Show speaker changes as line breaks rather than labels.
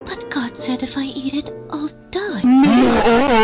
But God said if I eat it, I'll die.